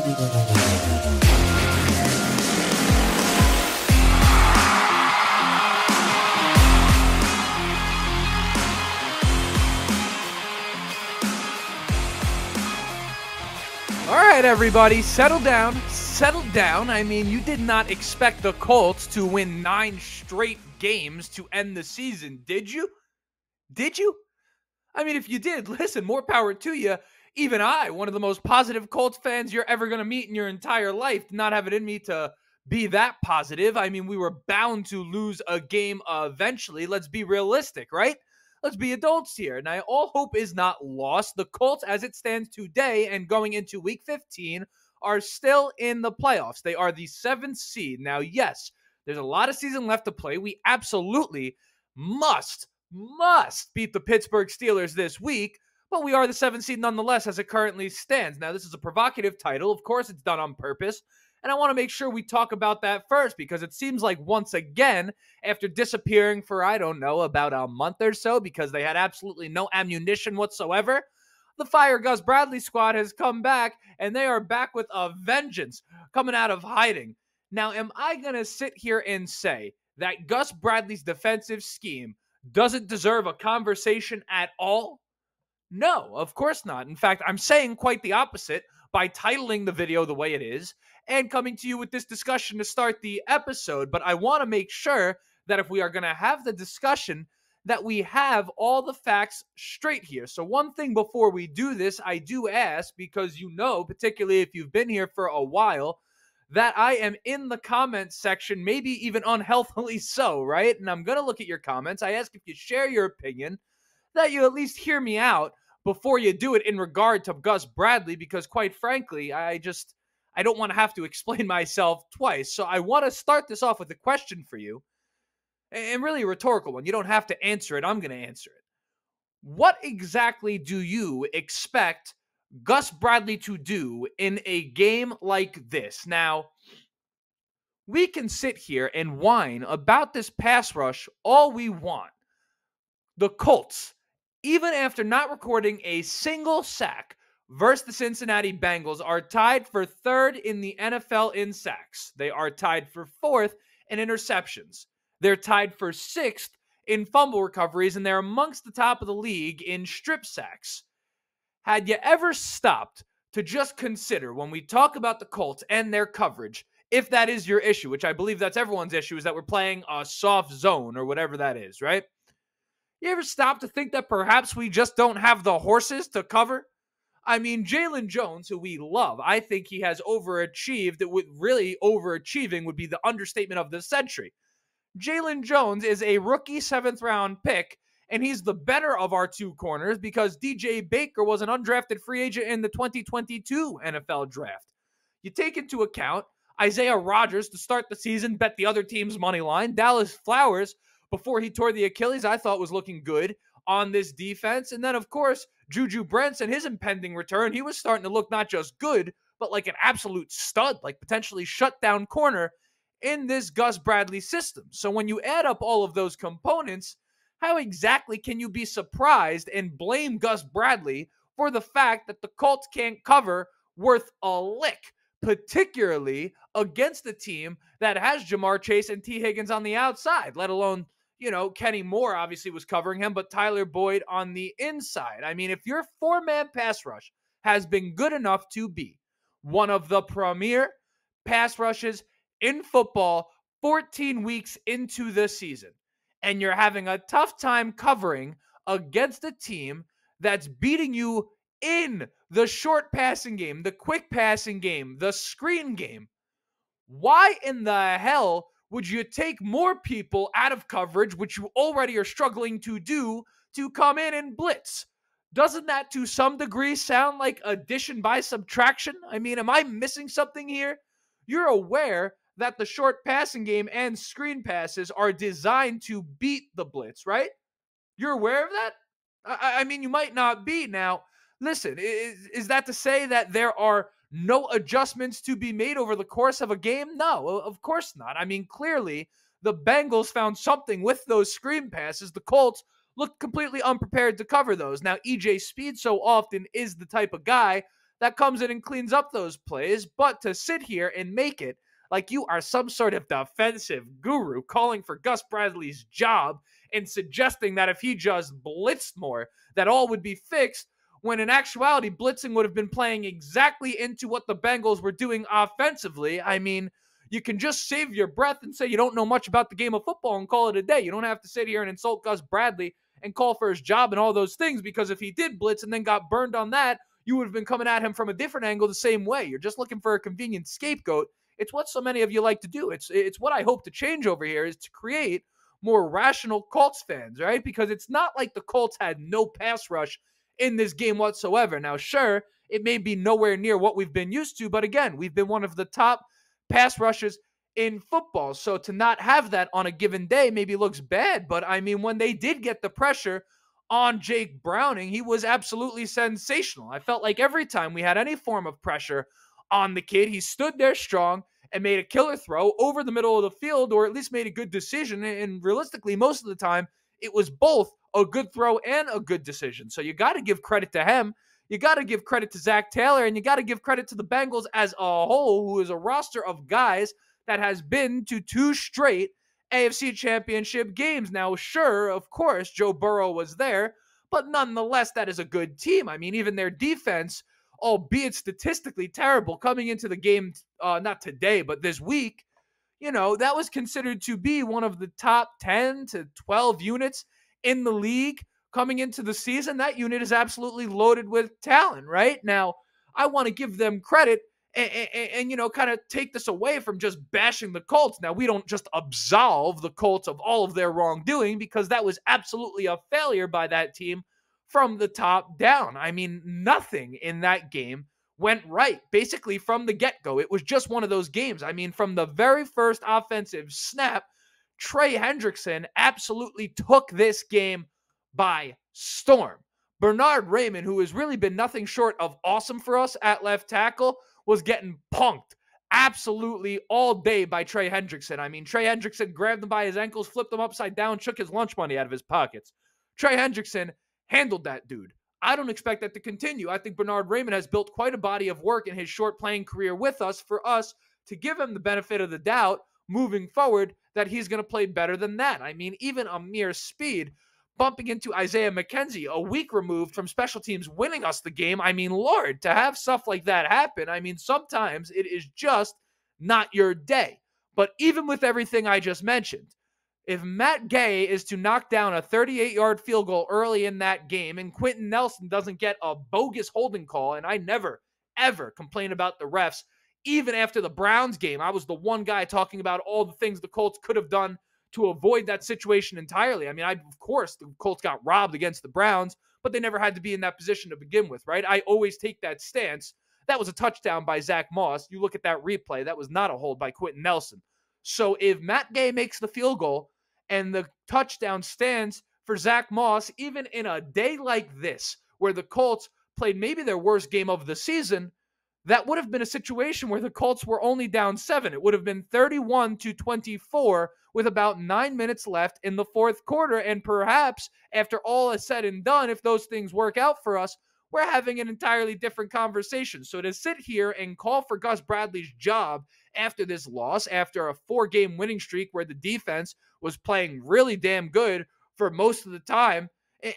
All right, everybody, settle down. Settle down. I mean, you did not expect the Colts to win nine straight games to end the season, did you? Did you? I mean, if you did, listen, more power to you. Even I, one of the most positive Colts fans you're ever going to meet in your entire life, did not have it in me to be that positive. I mean, we were bound to lose a game eventually. Let's be realistic, right? let's be adults here. Now, all hope is not lost. The Colts, as it stands today and going into week 15, are still in the playoffs. They are the seventh seed. Now, yes, there's a lot of season left to play. We absolutely must, must beat the Pittsburgh Steelers this week. But we are the seventh seed nonetheless, as it currently stands. Now, this is a provocative title. Of course, it's done on purpose. And I want to make sure we talk about that first because it seems like once again, after disappearing for, I don't know, about a month or so because they had absolutely no ammunition whatsoever, the Fire Gus Bradley squad has come back and they are back with a vengeance coming out of hiding. Now, am I going to sit here and say that Gus Bradley's defensive scheme doesn't deserve a conversation at all? No, of course not. In fact, I'm saying quite the opposite by titling the video the way it is and coming to you with this discussion to start the episode. But I want to make sure that if we are going to have the discussion, that we have all the facts straight here. So, one thing before we do this, I do ask because you know, particularly if you've been here for a while, that I am in the comments section, maybe even unhealthily so, right? And I'm going to look at your comments. I ask if you share your opinion, that you at least hear me out before you do it in regard to Gus Bradley, because quite frankly, I just I don't want to have to explain myself twice. So I want to start this off with a question for you, and really a rhetorical one. You don't have to answer it, I'm going to answer it. What exactly do you expect Gus Bradley to do in a game like this? Now, we can sit here and whine about this pass rush all we want. The Colts, even after not recording a single sack, versus the Cincinnati Bengals are tied for third in the NFL in sacks. They are tied for fourth in interceptions. They're tied for sixth in fumble recoveries, and they're amongst the top of the league in strip sacks. Had you ever stopped to just consider when we talk about the Colts and their coverage, if that is your issue, which I believe that's everyone's issue, is that we're playing a soft zone or whatever that is, right? You ever stop to think that perhaps we just don't have the horses to cover? I mean, Jaylon Jones, who we love, I think he has overachieved. It would really overachieving would be the understatement of the century. Jaylon Jones is a rookie seventh round pick, and he's the better of our two corners because DJ Baker was an undrafted free agent in the 2022 NFL draft. You take into account Isaiah Rodgers to start the season, bet the other team's money line. Dallis Flowers, before he tore the Achilles, I thought was looking good on this defense. And then, of course, Juju Brents and his impending return, he was starting to look not just good, but like an absolute stud, like potentially shutdown corner in this Gus Bradley system. So when you add up all of those components, how exactly can you be surprised and blame Gus Bradley for the fact that the Colts can't cover worth a lick, particularly against a team that has Ja'Marr Chase and Tee Higgins on the outside, let alone you know, Kenny Moore obviously was covering him, but Tyler Boyd on the inside. I mean, if your four man pass rush has been good enough to be one of the premier pass rushes in football 14 weeks into the season, and you're having a tough time covering against a team that's beating you in the short passing game, the quick passing game, the screen game, why in the hell would you take more people out of coverage, which you already are struggling to do, to come in and blitz? Doesn't that to some degree sound like addition by subtraction? I mean, am I missing something here? You're aware that the short passing game and screen passes are designed to beat the blitz, right? You're aware of that? I, I mean, you might not be. Now, listen, is, is that to say that there are no adjustments to be made over the course of a game? No, of course not. I mean, clearly the Bengals found something with those screen passes. The Colts looked completely unprepared to cover those. Now, EJ Speed so often is the type of guy that comes in and cleans up those plays. But to sit here and make it like you are some sort of defensive guru calling for Gus Bradley's job and suggesting that if he just blitzed more, that all would be fixed. When in actuality, blitzing would have been playing exactly into what the Bengals were doing offensively. I mean, you can just save your breath and say you don't know much about the game of football and call it a day. You don't have to sit here and insult Gus Bradley and call for his job and all those things because if he did blitz and then got burned on that, you would have been coming at him from a different angle the same way. You're just looking for a convenient scapegoat. It's what so many of you like to do. It's it's what I hope to change over here is to create more rational Colts fans, right? Because it's not like the Colts had no pass rush in this game whatsoever. Now, sure, it may be nowhere near what we've been used to, but again, we've been one of the top pass rushes in football. So to not have that on a given day maybe looks bad, but I mean, when they did get the pressure on Jake Browning, he was absolutely sensational. I felt like every time we had any form of pressure on the kid, he stood there strong and made a killer throw over the middle of the field, or at least made a good decision. And realistically, most of the time, it was both a good throw and a good decision. So you got to give credit to him. You got to give credit to Zac Taylor, and you got to give credit to the Bengals as a whole, who is a roster of guys that has been to two straight AFC championship games. Now, sure, of course, Joe Burrow was there, but nonetheless, that is a good team. I mean, even their defense, albeit statistically terrible, coming into the game, uh, not today, but this week, you know, that was considered to be one of the top 10 to 12 units in the league coming into the season. That unit is absolutely loaded with talent, right? Now, I want to give them credit and, and, and, you know, kind of take this away from just bashing the Colts. Now, we don't just absolve the Colts of all of their wrongdoing because that was absolutely a failure by that team from the top down. I mean, nothing in that game went right basically from the get go. It was just one of those games. I mean, from the very first offensive snap, Trey Hendrickson absolutely took this game by storm. Bernhard Raimann, who has really been nothing short of awesome for us at left tackle, was getting punked absolutely all day by Trey Hendrickson. I mean, Trey Hendrickson grabbed him by his ankles, flipped him upside down, shook his lunch money out of his pockets. Trey Hendrickson handled that dude. I don't expect that to continue. I think Bernhard Raimann has built quite a body of work in his short playing career with us for us to give him the benefit of the doubt moving forward that he's going to play better than that. I mean, even Ameer Speed bumping into Isaiah McKenzie a week removed from special teams winning us the game. I mean, Lord, to have stuff like that happen, I mean, sometimes it is just not your day. But even with everything I just mentioned, if Matt Gay is to knock down a 38 yard field goal early in that game and Quenton Nelson doesn't get a bogus holding call, and I never, ever complain about the refs, even after the Browns game, I was the one guy talking about all the things the Colts could have done to avoid that situation entirely. I mean, I of course the Colts got robbed against the Browns, but they never had to be in that position to begin with, right? I always take that stance. That was a touchdown by Zack Moss. You look at that replay, that was not a hold by Quenton Nelson. So if Matt Gay makes the field goal and the touchdown stands for Zack Moss, even in a day like this, where the Colts played maybe their worst game of the season, that would have been a situation where the Colts were only down seven. It would have been 31 to 24 with about nine minutes left in the fourth quarter. And perhaps after all is said and done, if those things work out for us, we're having an entirely different conversation. So to sit here and call for Gus Bradley's job after this loss, after a four game winning streak where the defense was playing really damn good for most of the time,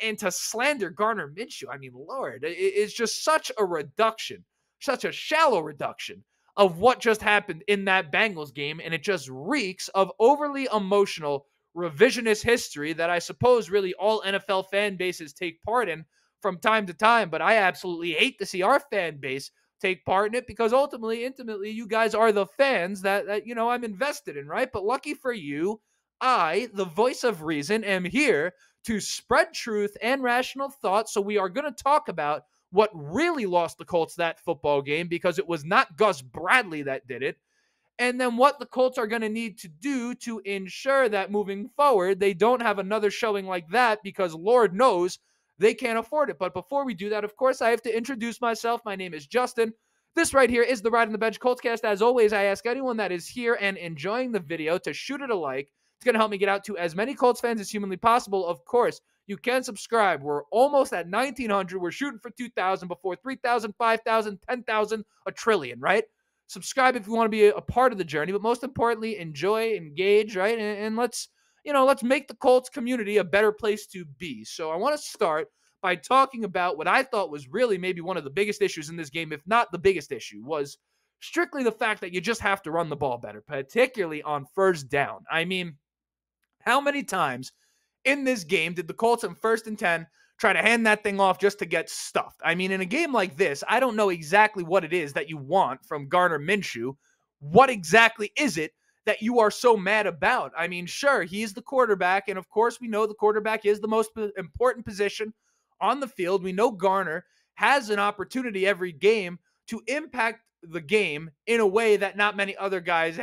and, to slander Gardner Minshew, I mean, Lord, it's just such a reduction such a shallow reduction of what just happened in that Bengals game. And it just reeks of overly emotional revisionist history that I suppose really all NFL fan bases take part in from time to time. But I absolutely hate to see our fan base take part in it because ultimately, intimately, you guys are the fans that, that you know I'm invested in, right? But lucky for you, I, the voice of reason, am here to spread truth and rational thought. So we are going to talk about what really lost the Colts that football game because it was not Gus Bradley that did it. And then what the Colts are going to need to do to ensure that moving forward, they don't have another showing like that because Lord knows they can't afford it. But before we do that, of course, I have to introduce myself. My name is Justin. This right here is the Riding the Bench Coltscast. As always, I ask anyone that is here and enjoying the video to shoot it a like. It's going to help me get out to as many Colts fans as humanly possible. Of course, you can subscribe. We're almost at 1900. We're shooting for 2000 before 3000, 5000, 10,000, a trillion, right? Subscribe if you want to be a part of the journey, but most importantly, enjoy, engage, right? And, and let's, you know, let's make the Colts community a better place to be. So I want to start by talking about what I thought was really maybe one of the biggest issues in this game, if not the biggest issue, was strictly the fact that you just have to run the ball better, particularly on first down. I mean, how many times in this game did the Colts in first and 10 try to hand that thing off just to get stuffed? I mean, in a game like this, I don't know exactly what it is that you want from Gardner Minshew. What exactly is it that you are so mad about? I mean, sure, he's the quarterback. And of course, we know the quarterback is the most important position on the field. We know Gardner has an opportunity every game to impact the game in a way that not many other guys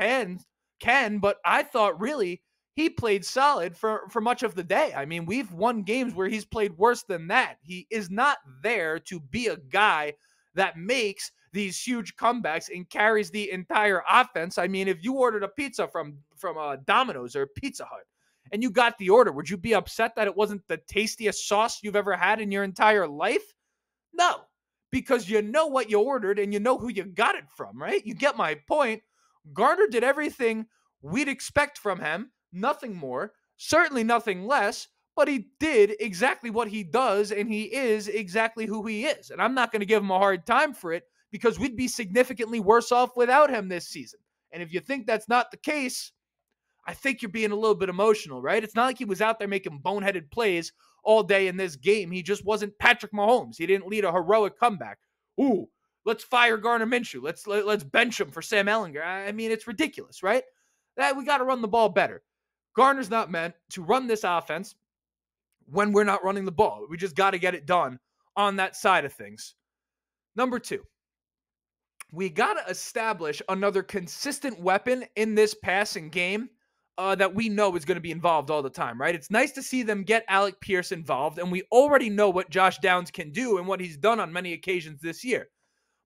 can. But I thought really he played solid for, for much of the day. I mean, we've won games where he's played worse than that. He is not there to be a guy that makes these huge comebacks and carries the entire offense. I mean, if you ordered a pizza from from uh, Domino's or Pizza Hut and you got the order, would you be upset that it wasn't the tastiest sauce you've ever had in your entire life? No, because you know what you ordered and you know who you got it from, right? You get my point. Gardner did everything we'd expect from him nothing more, certainly nothing less, but he did exactly what he does and he is exactly who he is. And I'm not going to give him a hard time for it because we'd be significantly worse off without him this season. And if you think that's not the case, I think you're being a little bit emotional, right? It's not like he was out there making boneheaded plays all day in this game. He just wasn't Patrick Mahomes. He didn't lead a heroic comeback. Ooh, let's fire Gardner Minshew. Let's let, us let us bench him for Sam Ehlinger. I mean, it's ridiculous, right? That we got to run the ball better. Gardner's not meant to run this offense when we're not running the ball. We just got to get it done on that side of things. Number two, we got to establish another consistent weapon in this passing game uh, that we know is going to be involved all the time, right? It's nice to see them get Alec Pierce involved, and we already know what Josh Downs can do and what he's done on many occasions this year.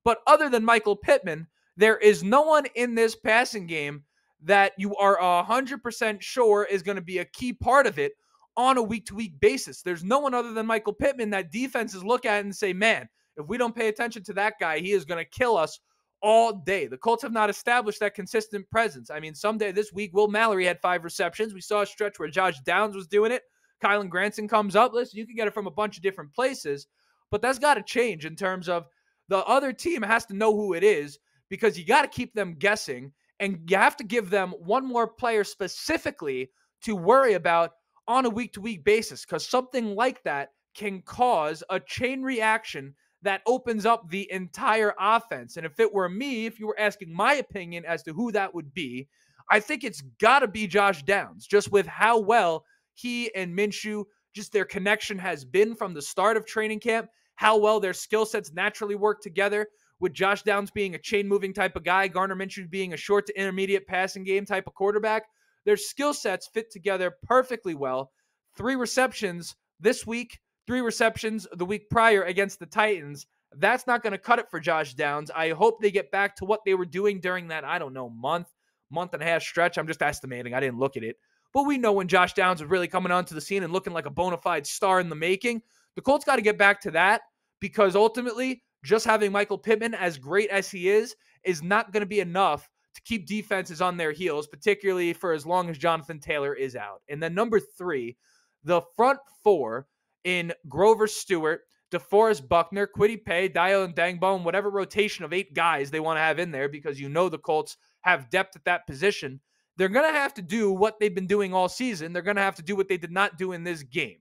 But other than Michael Pittman, there is no one in this passing game that you are 100% sure is going to be a key part of it on a week to week basis. There's no one other than Michael Pittman that defenses look at and say, man, if we don't pay attention to that guy, he is going to kill us all day. The Colts have not established that consistent presence. I mean, someday this week, Will Mallory had five receptions. We saw a stretch where Josh Downs was doing it. Kylen Granson comes up. Listen, you can get it from a bunch of different places, but that's got to change in terms of the other team has to know who it is because you got to keep them guessing and you have to give them one more player specifically to worry about on a week to week basis because something like that can cause a chain reaction that opens up the entire offense. And if it were me, if you were asking my opinion as to who that would be, I think it's got to be Josh Downs, just with how well he and Minshew, just their connection has been from the start of training camp, how well their skill sets naturally work together with Josh Downs being a chain moving type of guy, Gardner Minshew being a short to intermediate passing game type of quarterback, their skill sets fit together perfectly well. Three receptions this week, three receptions the week prior against the Titans. That's not going to cut it for Josh Downs. I hope they get back to what they were doing during that, I don't know, month, month and a half stretch. I'm just estimating. I didn't look at it. But we know when Josh Downs was really coming onto the scene and looking like a bona fide star in the making. The Colts got to get back to that because ultimately just having Michael Pittman, as great as he is, is not going to be enough to keep defenses on their heels, particularly for as long as Jonathan Taylor is out. And then number three, the front four in Grover Stewart, DeForest Buckner, Kwity Paye, Dayo Odeyingbo, whatever rotation of eight guys they want to have in there because you know the Colts have depth at that position. They're going to have to do what they've been doing all season. They're going to have to do what they did not do in this game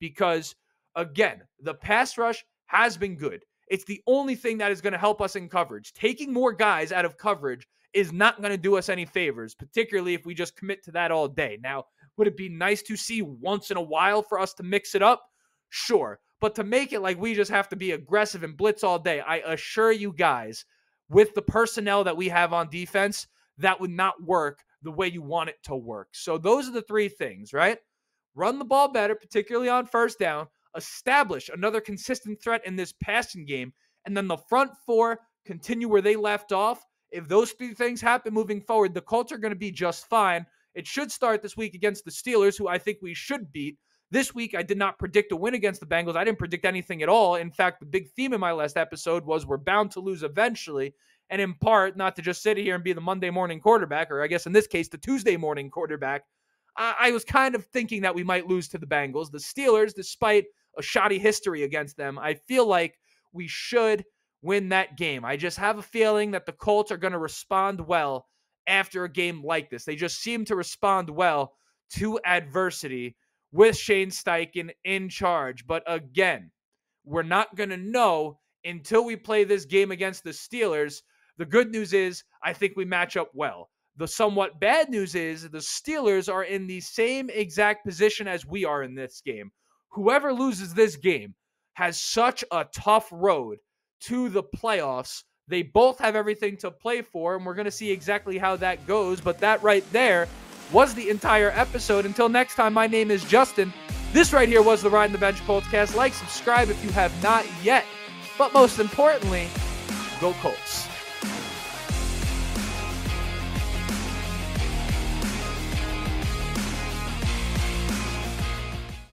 because, again, the pass rush has been good. It's the only thing that is going to help us in coverage. Taking more guys out of coverage is not going to do us any favors, particularly if we just commit to that all day. Now, would it be nice to see once in a while for us to mix it up? Sure. But to make it like we just have to be aggressive and blitz all day, I assure you guys, with the personnel that we have on defense, that would not work the way you want it to work. So those are the three things, right? Run the ball better, particularly on first down establish another consistent threat in this passing game, and then the front four continue where they left off. If those three things happen moving forward, the Colts are going to be just fine. It should start this week against the Steelers, who I think we should beat. This week, I did not predict a win against the Bengals. I didn't predict anything at all. In fact, the big theme in my last episode was we're bound to lose eventually. And in part, not to just sit here and be the Monday morning quarterback, or I guess in this case, the Tuesday morning quarterback. I, was kind of thinking that we might lose to the Bengals. The Steelers, despite a shoddy history against them, I feel like we should win that game. I just have a feeling that the Colts are going to respond well after a game like this. They just seem to respond well to adversity with Shane Steichen in charge. But again, we're not going to know until we play this game against the Steelers. The good news is, I think we match up well. The somewhat bad news is the Steelers are in the same exact position as we are in this game. Whoever loses this game has such a tough road to the playoffs. They both have everything to play for, and we're going to see exactly how that goes. But that right there was the entire episode. Until next time, my name is Justin. This right here was the Riding the Bench Coltscast. Like, subscribe if you have not yet. But most importantly, go Colts.